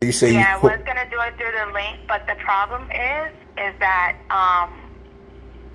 You say Yeah, I was gonna do it through the link, but the problem is, is that um,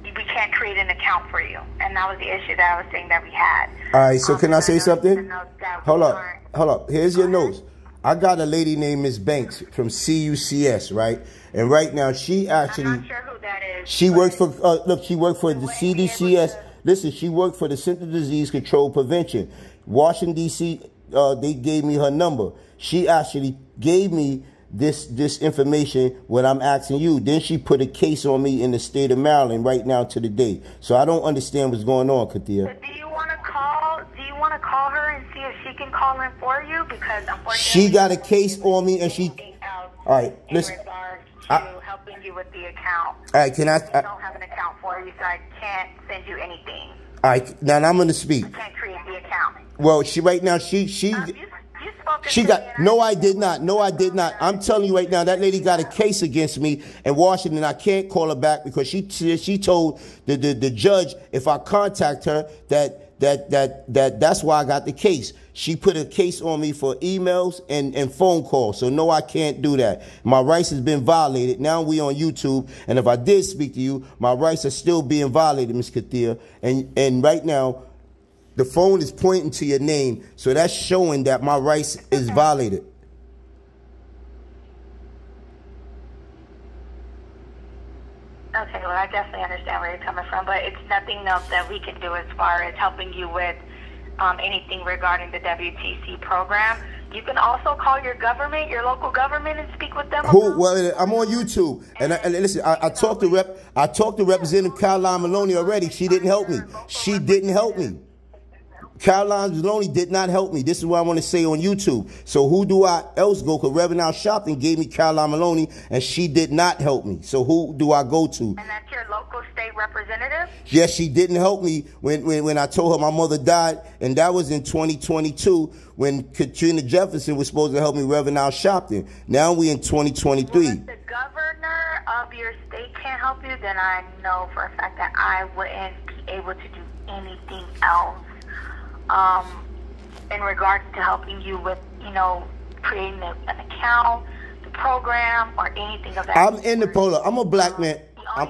we can't create an account for you, and that was the issue that I was saying that we had. All right, so Um, can I say something? the notes that we Hold up, hold up. Here's your notes. I got a lady named Miss Banks from CUCS, right? And right now she actually I'm not sure who that is. she worked for uh, look. She worked for the wouldn't be able CDCS. Listen, she worked for the Center Disease Control Prevention. Washington D.C. Uh, they gave me her number. She actually gave me this this information. What I'm asking you. Then she put a case on me in the state of Maryland right now to the day. So I don't understand what's going on, Katia. So do you want to call? Do you want to call her and see if she can call in for you? Because unfortunately, She got a case on me, and she. All right, in listen. I- helping you with the account. All right, can I? I don't have an account for you, so I can't send you anything. all right, now I'm going to speak. I can't create the account. Well, she right now she she. Um, spoken She got me no. I did not. No, I did not. I'm telling you right now, that lady got a case against me in Washington. I can't call her back because she she told the the, the judge if I contact her that that that that that's why I got the case. She put a case on me for emails and and phone calls. So no, I can't do that. My rights has been violated. Now we on YouTube, and if I did speak to you, my rights are still being violated, Miss Kathia. And and right now. The phone is pointing to your name, so that's showing that my rights is violated. Okay, well, I definitely understand where you're coming from, but it's nothing else that we can do as far as helping you with um, anything regarding the WTC program. You can also call your government, your local government, and speak with them. Who? Well, I'm on YouTube, and, I, and listen, I, I talked to rep, I talked to Representative Caroline Maloney already. She didn't help me. She didn't help me. Caroline Maloney did not help me. This is what I want to say on YouTube. So who do I else go? Because Reverend Al Sharpton gave me Caroline Maloney, and she did not help me. So who do I go to? And that's your local state representative? Yes, she didn't help me when, when, when I told her my mother died, and that was in 2022 when Katrina Jefferson was supposed to help me, Reverend Al Sharpton. Now we in 2023. If the governor of your state can't help you, then I know for a fact that I wouldn't be able to do anything else um, in regards to helping you with, you know, creating a, an account, the program, or anything of that. I'm in the polar. I'm a black man. I'm.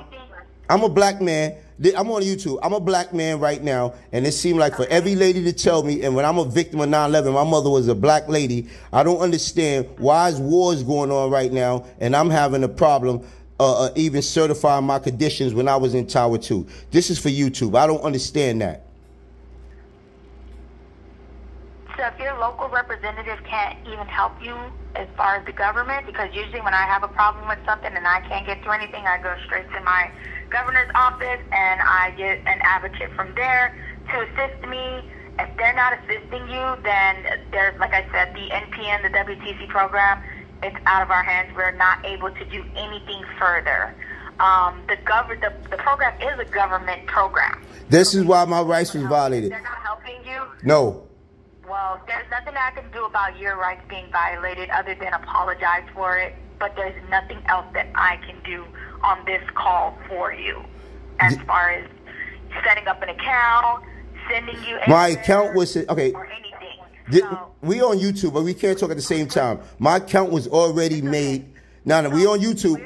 I'm a black man. I'm on YouTube. I'm a black man right now, and it seemed like for every lady to tell me, and when I'm a victim of 9/11, my mother was a black lady. I don't understand why is wars going on right now, and I'm having a problem. Uh, uh, even certifying my conditions when I was in Tower 2. This is for YouTube. I don't understand that. So if your local representative can't even help you as far as the government, because usually when I have a problem with something and I can't get through anything, I go straight to my governor's office and I get an advocate from there to assist me. If they're not assisting you, then there's, like I said, the NPN, the WTC program, it's out of our hands. We're not able to do anything further. Um, the, gov- the, the program is a government program. This is why my rights was violated. They're not helping you. No. Well, there's nothing I can do about your rights being violated other than apologize for it. But there's nothing else that I can do on this call for you, as far as setting up an account, sending you. My account was okay. or anything. Di- So, we on YouTube, but we can't talk at the same time. My account was already made. No, no, we on YouTube.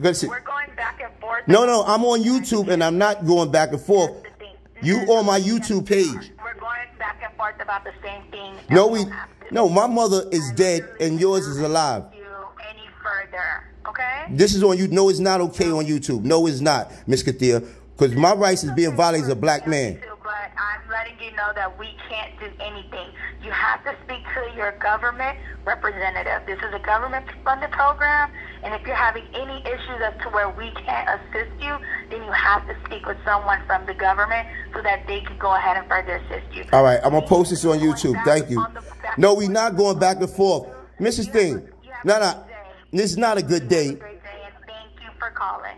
we're, we're going back and forth. No, no, I'm on YouTube and I'm not going back and forth. That's the thing. You mm-hmm. on my YouTube page. We're going back and forth about the same thing. No, we we don't have to. no, my mother is dead and yours is alive. Any further? Okay. This is on you. No, it's not okay on YouTube. No, it's not, Miss Kathia, because my rights is being violated as a black man. But I'm letting you know that we can't do anything. You have to speak to your government representative. This is a government-funded program, and if you're having any issues as to where we can't assist you, then you have to speak with someone from the government so that they can go ahead and further assist you. All right, I'm gonna post this on YouTube. Thank you. No, we're not going back and forth. Mrs. Thing, no, no, this is not a good day. Great day, and thank you for calling.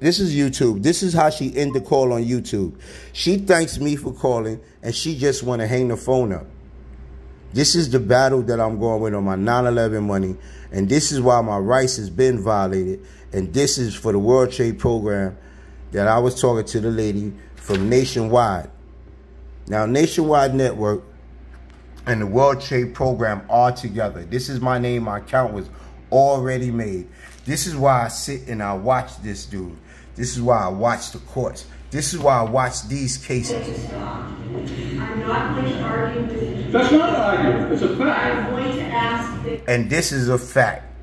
This is YouTube. This is how she end the call on YouTube. She thanks me for calling, and she just want to hang the phone up. This is the battle that I'm going with on my 9/11 money, and this is why my rights has been violated. And this is for the World Trade Program that I was talking to the lady from Nationwide. Now, Nationwide Network and the World Trade Program all together. This is my name. My account was already made. This is why I sit and I watch this dude. This is why I watch the courts. This is why I watch these cases. I'm not going to argue with you. That's not arguing, it's a fact. I'm going to ask that And this is a fact.